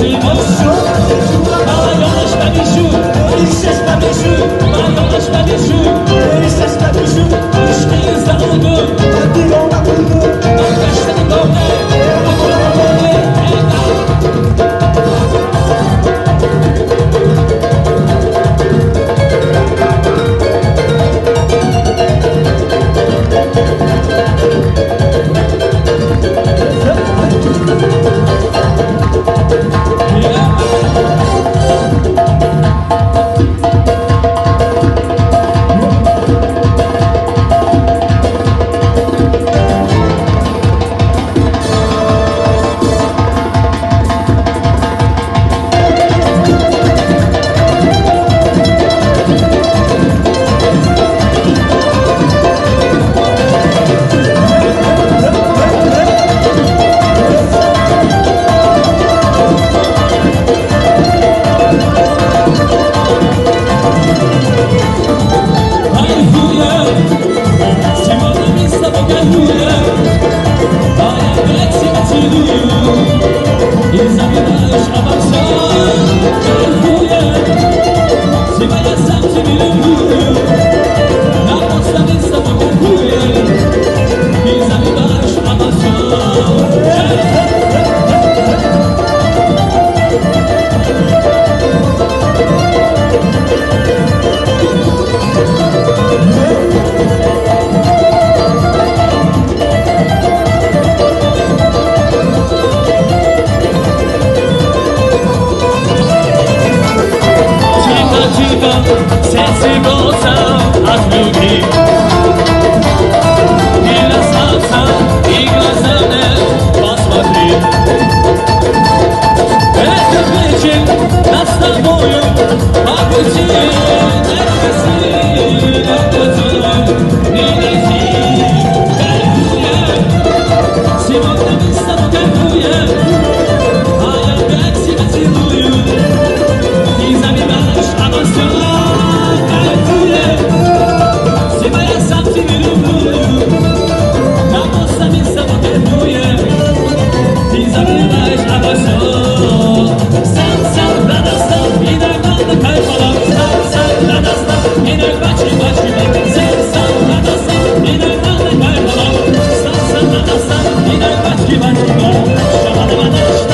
Simone Vista また祈りはつきましょう